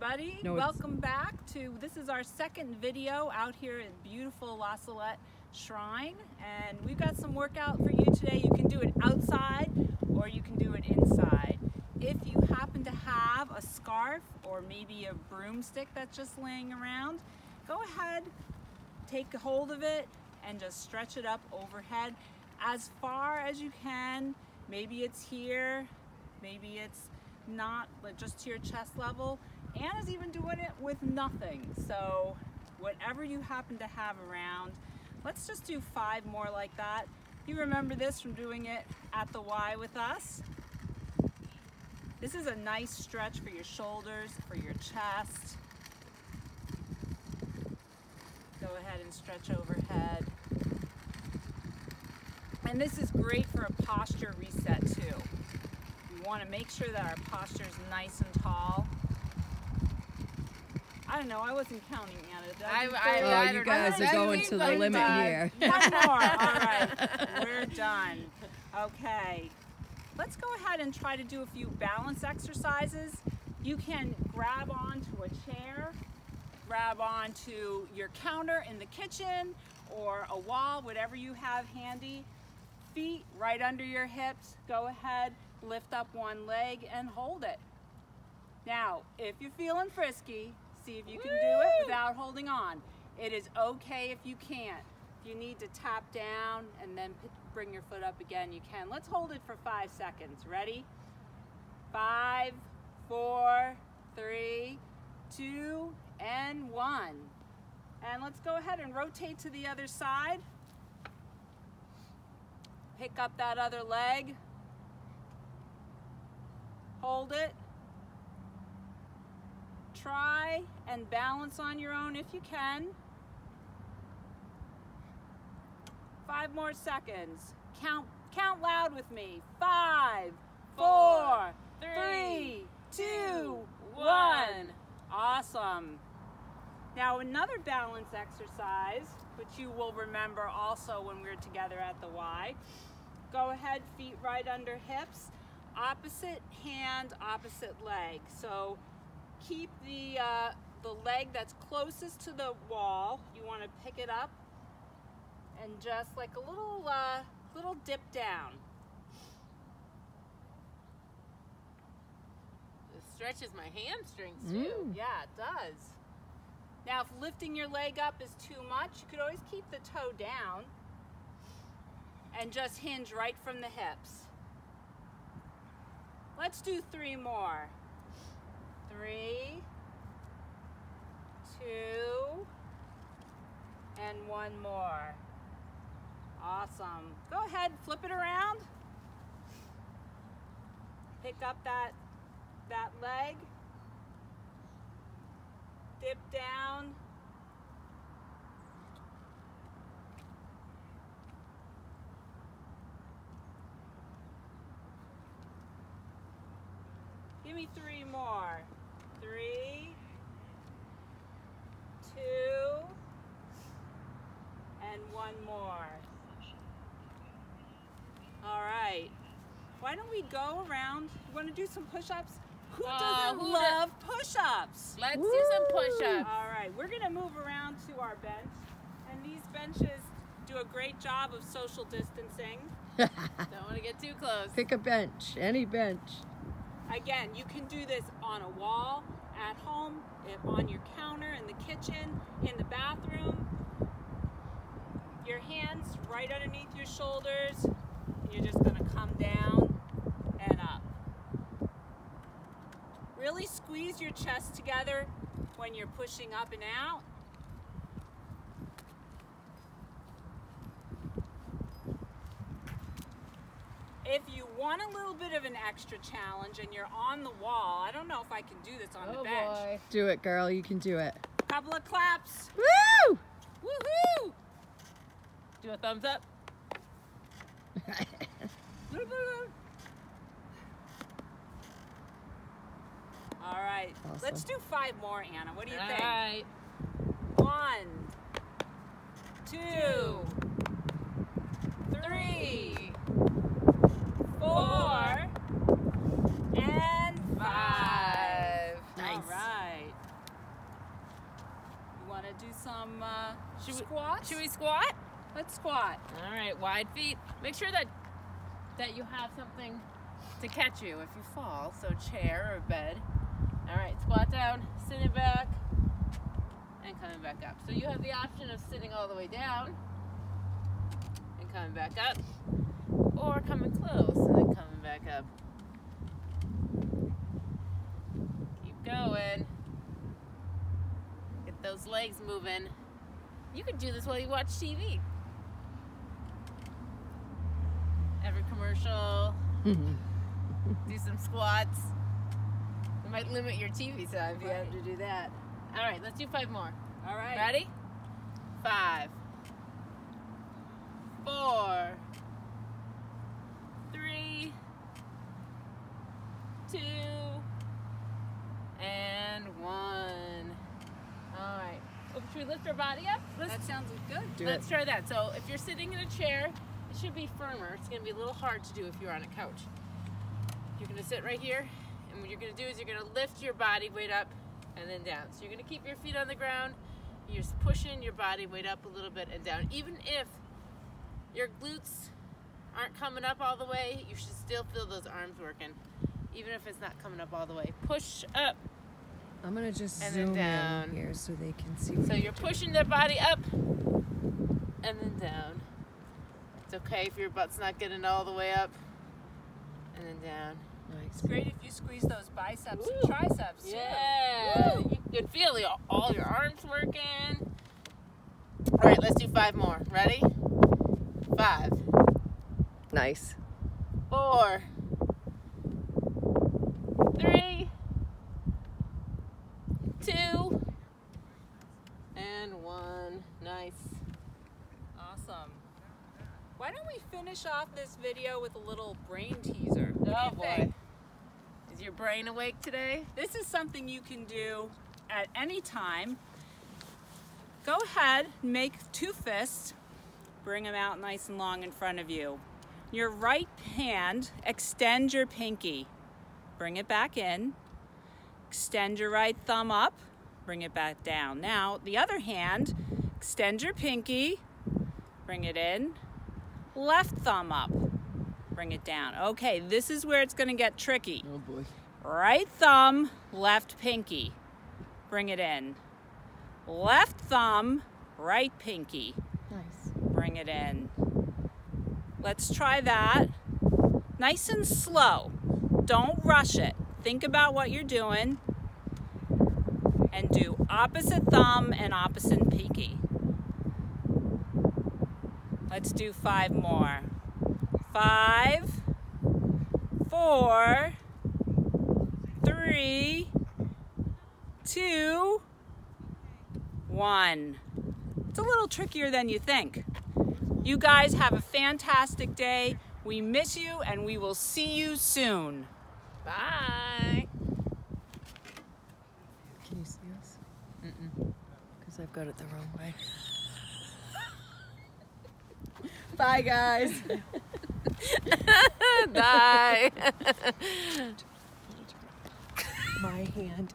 everybody. No, Welcome back to, this is our second video out here at beautiful La Salette Shrine. And we've got some workout for you today. You can do it outside or you can do it inside. If you happen to have a scarf or maybe a broomstick that's just laying around, go ahead, take a hold of it and just stretch it up overhead as far as you can. Maybe it's here, maybe it's not like just to your chest level. Anna's even doing it with nothing. So whatever you happen to have around, let's just do five more like that. You remember this from doing it at the Y with us. This is a nice stretch for your shoulders, for your chest. Go ahead and stretch overhead. And this is great for a posture reset too. We want to make sure that our posture is nice and tall. I don't know, I wasn't counting, Anna. Did I- do I- Oh, I you guys know. are going to the limit done. here. One more. All right, we're done. Okay, let's go ahead and try to do a few balance exercises. You can grab onto a chair, grab onto your counter in the kitchen or a wall, whatever you have handy. Feet right under your hips. Go ahead, lift up one leg and hold it. Now, if you're feeling frisky, see if you can do it without holding on. It is okay if you can't. If you need to tap down and then bring your foot up again, you can. Let's hold it for five seconds. Ready? Five, four, three, two, and one. And let's go ahead and rotate to the other side. Pick up that other leg. Hold it. Try and balance on your own if you can. Five more seconds. Count count loud with me. Five, four, three, two, one. Awesome. Now another balance exercise, which you will remember also when we're together at the Y. Go ahead, feet right under hips, opposite hand, opposite leg. So keep the, uh, the leg that's closest to the wall. You want to pick it up and just like a little, uh, little dip down. It stretches my hamstrings too. Mm. Yeah, it does. Now, if lifting your leg up is too much, you could always keep the toe down and just hinge right from the hips. Let's do three more. Three, two, and one more. Awesome. Go ahead, flip it around. Pick up that that leg. Dip down. Give me three more. Three, two, and one more. All right. Why don't we go around? You want to do some push-ups? Who Uh, doesn't who do- love push-ups? Let's do some push-ups. All right, we're gonna move around to our bench, and these benches do a great job of social distancing. Don't want to get too close. Pick a bench, any bench. Again, you can do this on a wall, at home, on your counter, in the kitchen, in the bathroom. Your hands right underneath your shoulders, you're just gonna come down and up. Really squeeze your chest together when you're pushing up and out. If you want a little bit of an extra challenge and you're on the wall, I don't know if I can do this on the Oh bench. boy. Do it, girl. You can do it. Couple of claps. Woo! Woohoo! Do a thumbs up. All right, let's do five more, Anna. What do you All think? right. One, two, three, four, and five. Nice. All right. You want to do some uh, Should we- squats? Should we squat? Let's squat. All right, wide feet. Make sure that that you have something to catch you if you fall. So chair or bed. All right, squat down, sitting back, and coming back up. So you have the option of sitting all the way down and coming back up, or coming close and then coming back up. Keep going. Get those legs moving. You can do this while you watch TV. Every commercial, do some squats. It might limit your TV time if you have to do that. All right, let's do five more. All right. Ready? Five, four, three, two, and one. All right. Oh, should we lift our body up? Let's That sounds good. Do Let's it. try that. So if you're sitting in a chair, it should be firmer. It's gonna be a little hard to do if you're on a couch. You're gonna sit right here, and what you're gonna do is you're gonna lift your body weight up and then down. So you're gonna keep your feet on the ground. You're just pushing your body weight up a little bit and down. Even if your glutes aren't coming up all the way, you should still feel those arms working. Even if it's not coming up all the way. Push up. I'm gonna just And zoom down. in here so they can see. So you're pushing the body up and then down. It's okay if your butt's not getting all the way up and then down. It's great if you squeeze those biceps Woo. and triceps. Yeah, Woo. you can feel all your arms working. All right, let's do five more. Ready? Five, Nice. four, three, two, and one. Nice. Awesome. Why don't we finish off this video with a little brain teaser? What Oh boy. think? Is your brain awake today? This is something you can do at any time. Go ahead, make two fists, bring them out nice and long in front of you. Your right hand, extend your pinky, bring it back in. Extend your right thumb up, bring it back down. Now, the other hand, extend your pinky, bring it in. Left thumb up, bring it down. Okay, this is where it's going to get tricky. Oh boy. Right thumb, left pinky. Bring it in. Left thumb, right pinky. Nice. Bring it in. Let's try that. Nice and slow. Don't rush it. Think about what you're doing. And do opposite thumb and opposite pinky. Let's do five more. Five, four, three, two, one. It's a little trickier than you think. You guys have a fantastic day. We miss you and we will see you soon. Bye. Can you see us? Mm-mm. Because I've got it the wrong way. Bye, guys. Bye. My hand